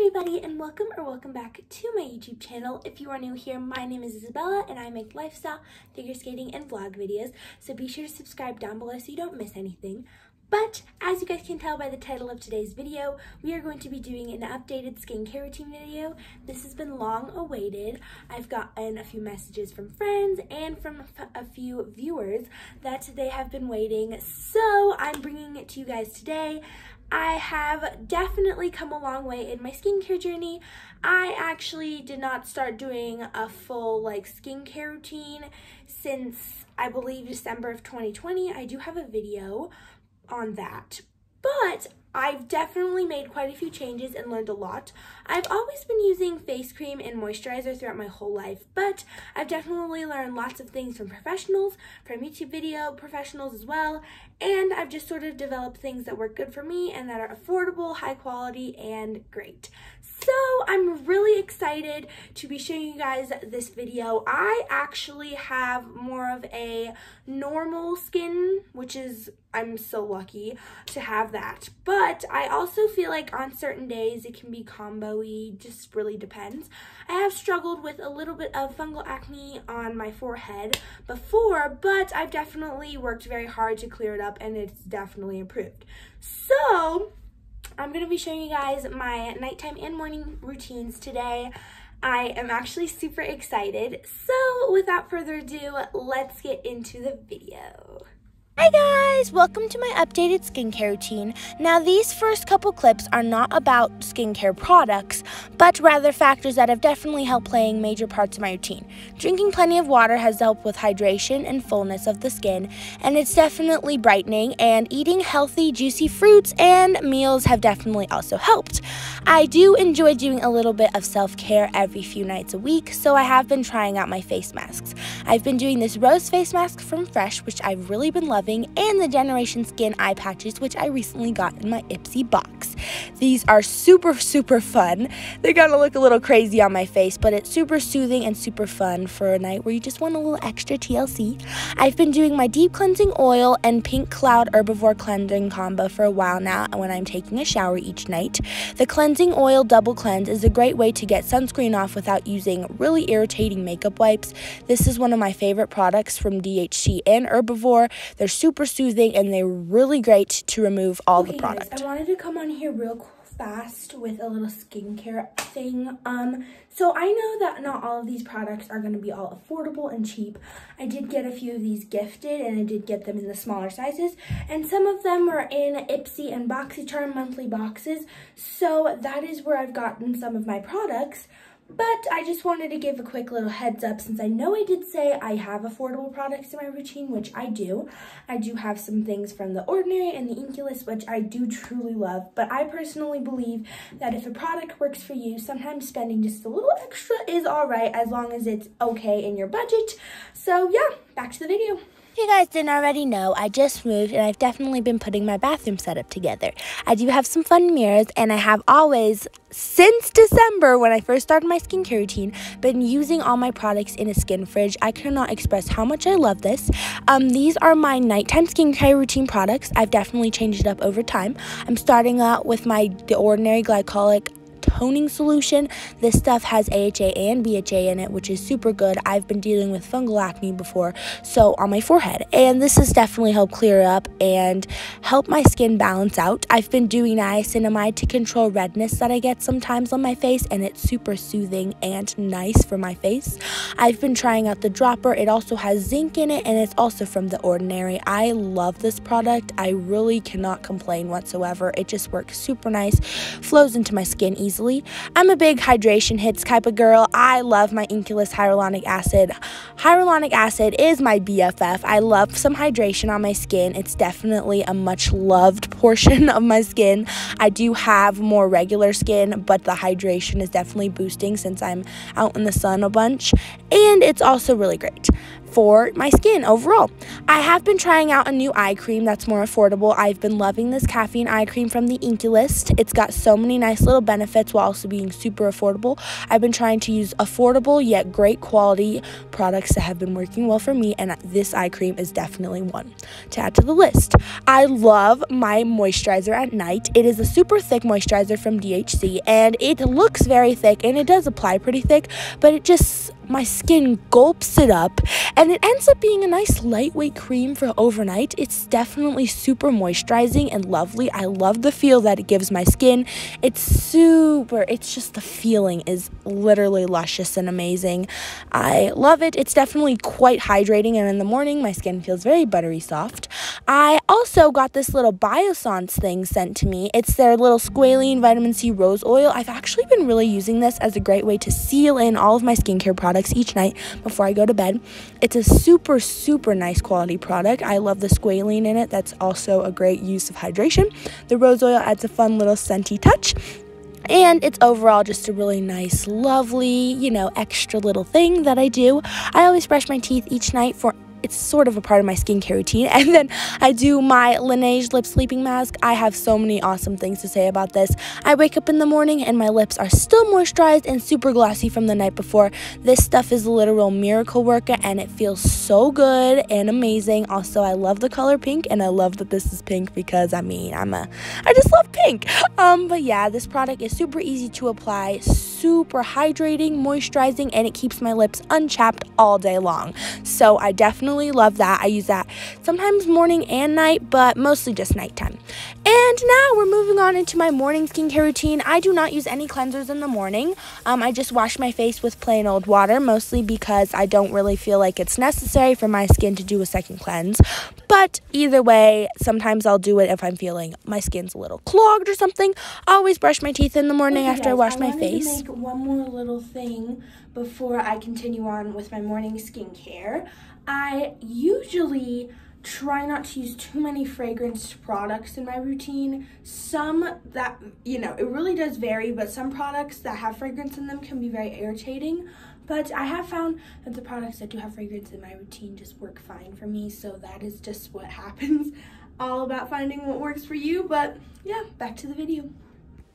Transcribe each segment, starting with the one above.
everybody and welcome or welcome back to my YouTube channel. If you are new here, my name is Isabella and I make lifestyle, figure skating, and vlog videos. So be sure to subscribe down below so you don't miss anything. But as you guys can tell by the title of today's video, we are going to be doing an updated skincare routine video. This has been long awaited. I've gotten a few messages from friends and from a few viewers that they have been waiting. So I'm bringing it to you guys today. I have definitely come a long way in my skincare journey. I actually did not start doing a full like skincare routine since I believe December of 2020. I do have a video on that, but I've definitely made quite a few changes and learned a lot. I've always been using face cream and moisturizer throughout my whole life, but I've definitely learned lots of things from professionals, from YouTube video professionals as well, and I've just sort of developed things that work good for me and that are affordable, high quality, and great. So I'm really excited to be showing you guys this video. I actually have more of a normal skin, which is, I'm so lucky to have that. But I also feel like on certain days it can be combo-y, just really depends. I have struggled with a little bit of fungal acne on my forehead before, but I've definitely worked very hard to clear it up and it's definitely improved. So, I'm going to be showing you guys my nighttime and morning routines today. I am actually super excited. So without further ado, let's get into the video. Hi guys, welcome to my updated skincare routine. Now these first couple clips are not about skincare products, but rather factors that have definitely helped playing major parts of my routine. Drinking plenty of water has helped with hydration and fullness of the skin, and it's definitely brightening, and eating healthy, juicy fruits and meals have definitely also helped. I do enjoy doing a little bit of self-care every few nights a week, so I have been trying out my face masks. I've been doing this rose face mask from Fresh, which I've really been loving and the Generation Skin eye patches, which I recently got in my Ipsy box. These are super, super fun. They're gonna look a little crazy on my face, but it's super soothing and super fun for a night where you just want a little extra TLC. I've been doing my deep cleansing oil and pink cloud herbivore cleansing combo for a while now when I'm taking a shower each night. The cleansing oil double cleanse is a great way to get sunscreen off without using really irritating makeup wipes. This is one of my favorite products from DHC and Herbivore. They're super soothing and they're really great to remove all okay, the product. Guys, I wanted to come on here real fast with a little skincare thing. Um, so I know that not all of these products are going to be all affordable and cheap. I did get a few of these gifted and I did get them in the smaller sizes. And some of them are in Ipsy and BoxyCharm monthly boxes. So that is where I've gotten some of my products. But I just wanted to give a quick little heads up since I know I did say I have affordable products in my routine, which I do. I do have some things from The Ordinary and The INKEY List, which I do truly love. But I personally believe that if a product works for you, sometimes spending just a little extra is alright as long as it's okay in your budget. So yeah, back to the video. You guys didn't already know, I just moved and I've definitely been putting my bathroom setup together. I do have some fun mirrors and I have always, since December when I first started my skincare routine, been using all my products in a skin fridge. I cannot express how much I love this. Um, these are my nighttime skincare routine products. I've definitely changed it up over time. I'm starting out with my The Ordinary Glycolic toning solution. This stuff has AHA and BHA in it, which is super good. I've been dealing with fungal acne before, so on my forehead. And this has definitely helped clear up and help my skin balance out. I've been doing niacinamide to control redness that I get sometimes on my face, and it's super soothing and nice for my face. I've been trying out the dropper. It also has zinc in it, and it's also from The Ordinary. I love this product. I really cannot complain whatsoever. It just works super nice, flows into my skin easily easily. I'm a big hydration hits type of girl. I love my INKEY List hyaluronic acid. Hyaluronic acid is my BFF. I love some hydration on my skin. It's definitely a much loved portion of my skin. I do have more regular skin, but the hydration is definitely boosting since I'm out in the sun a bunch. And it's also really great. For my skin overall. I have been trying out a new eye cream that's more affordable. I've been loving this caffeine eye cream from the INKEY List. It's got so many nice little benefits while also being super affordable. I've been trying to use affordable yet great quality products that have been working well for me, and this eye cream is definitely one to add to the list. I love my moisturizer at night. It is a super thick moisturizer from DHC, and it looks very thick, and it does apply pretty thick, but it just my skin gulps it up and it ends up being a nice lightweight cream for overnight. It's definitely super moisturizing and lovely. I love the feel that it gives my skin. It's super, it's just the feeling is literally luscious and amazing. I love it. It's definitely quite hydrating and in the morning my skin feels very buttery soft. I also got this little Biossance thing sent to me. It's their little squalane vitamin C rose oil. I've actually been really using this as a great way to seal in all of my skincare products each night before I go to bed. It's a super, super nice quality product. I love the squalane in it. That's also a great use of hydration. The rose oil adds a fun little scenty touch. And it's overall just a really nice, lovely, you know, extra little thing that I do. I always brush my teeth each night for it's sort of a part of my skincare routine. And then I do my Laneige lip sleeping mask. I have so many awesome things to say about this. I wake up in the morning and my lips are still moisturized and super glossy from the night before. This stuff is a literal miracle worker and it feels so good and amazing. Also, I love the color pink and I love that this is pink because I mean, I'm a I just love pink. Um but yeah, this product is super easy to apply, super hydrating, moisturizing and it keeps my lips unchapped all day long. So, I definitely definitely love that. I use that sometimes morning and night, but mostly just nighttime. And now we're moving on into my morning skincare routine. I do not use any cleansers in the morning. Um, I just wash my face with plain old water, mostly because I don't really feel like it's necessary for my skin to do a second cleanse. But either way, sometimes I'll do it if I'm feeling my skin's a little clogged or something. I always brush my teeth in the morning okay, after guys, I wash I my face. One more little thing before I continue on with my morning skincare. I usually try not to use too many fragranced products in my routine. Some that, you know, it really does vary, but some products that have fragrance in them can be very irritating. But I have found that the products that do have fragrance in my routine just work fine for me, so that is just what happens. All about finding what works for you, but yeah, back to the video.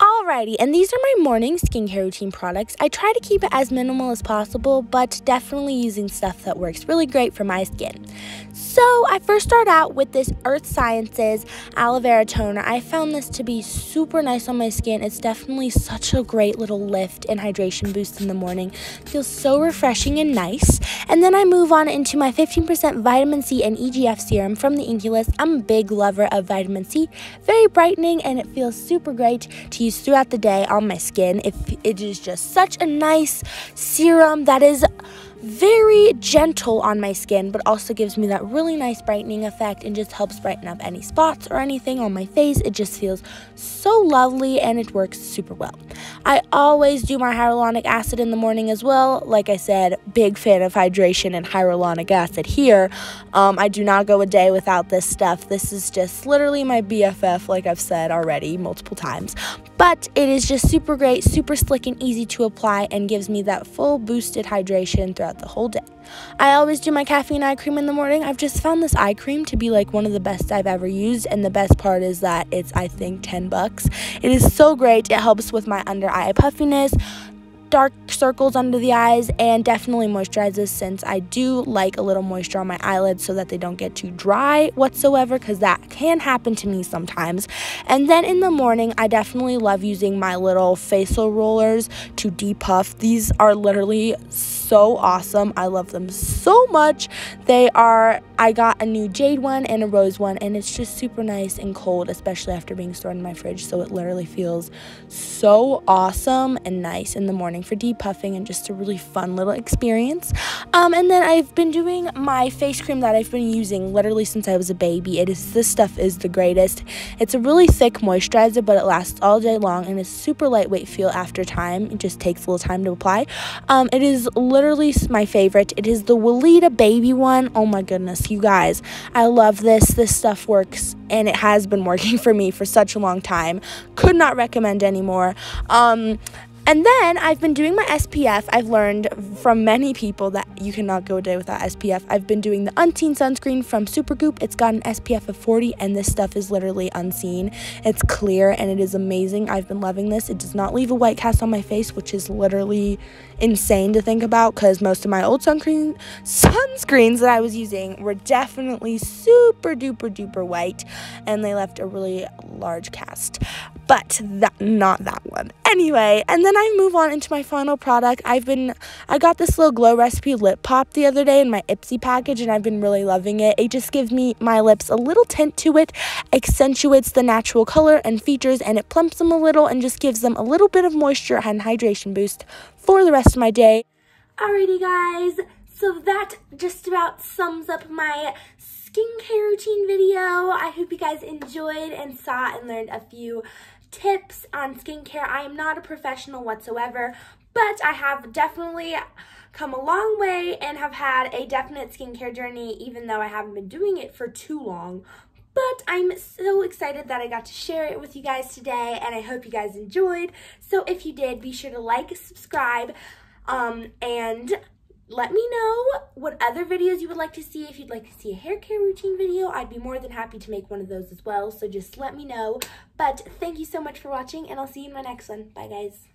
Alrighty, and these are my morning skincare routine products. I try to keep it as minimal as possible, but definitely using stuff that works really great for my skin. So I first start out with this Earth Sciences aloe vera toner. I found this to be super nice on my skin. It's definitely such a great little lift and hydration boost in the morning. feels so refreshing and nice. And then I move on into my 15% vitamin C and EGF serum from the INKEY List. I'm a big lover of vitamin C. Very brightening and it feels super great to use throughout the day on my skin. It, it is just such a nice serum that is very gentle on my skin, but also gives me that really nice brightening effect and just helps brighten up any spots or anything on my face. It just feels so lovely and it works super well. I always do my hyaluronic acid in the morning as well. Like I said, big fan of hydration and hyaluronic acid here. Um, I do not go a day without this stuff. This is just literally my BFF, like I've said already multiple times. But it is just super great, super slick and easy to apply and gives me that full boosted hydration throughout the whole day. I always do my caffeine eye cream in the morning. I've just found this eye cream to be like one of the best I've ever used and the best part is that it's I think 10 bucks. It is so great. It helps with my under eye puffiness, dark circles under the eyes and definitely moisturizes since I do like a little moisture on my eyelids so that they don't get too dry whatsoever because that can happen to me sometimes. And then in the morning, I definitely love using my little facial rollers to depuff. These are literally so awesome. I love them so much. They are, I got a new jade one and a rose one, and it's just super nice and cold, especially after being stored in my fridge. So it literally feels so awesome and nice in the morning for depuffing and just a really fun little experience. Um, and then I've been doing my face cream that I've been using literally since I was a baby. It is this stuff is the greatest. It's a really thick moisturizer, but it lasts all day long and it's super lightweight feel after time. It just takes a little time to apply. Um, it is literally my favorite. It is the Weleda baby one. Oh my goodness, you guys, I love this. This stuff works and it has been working for me for such a long time. Could not recommend anymore. Um, And then I've been doing my SPF. I've learned from many people that you cannot go a day without SPF. I've been doing the unseen sunscreen from Supergoop. It's got an SPF of 40 and this stuff is literally unseen. It's clear and it is amazing. I've been loving this. It does not leave a white cast on my face, which is literally insane to think about because most of my old sunscreen sunscreens that I was using were definitely super duper duper white and they left a really large cast. But that not that one. Anyway, and then I move on into my final product. I've been I got this little glow recipe lip pop the other day in my Ipsy package and I've been really loving it. It just gives me my lips a little tint to it, accentuates the natural color and features and it plumps them a little and just gives them a little bit of moisture and hydration boost for the rest of my day. Alrighty guys, so that just about sums up my skincare routine video. I hope you guys enjoyed and saw and learned a few tips on skincare. I am not a professional whatsoever, but I have definitely come a long way and have had a definite skincare journey even though I haven't been doing it for too long. But I'm so excited that I got to share it with you guys today and I hope you guys enjoyed. So if you did, be sure to like, subscribe, um, and let me know what other videos you would like to see. If you'd like to see a hair care routine video, I'd be more than happy to make one of those as well. So just let me know. But thank you so much for watching and I'll see you in my next one. Bye guys.